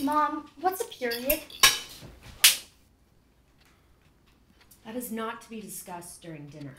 Mom, what's a period? That is not to be discussed during dinner.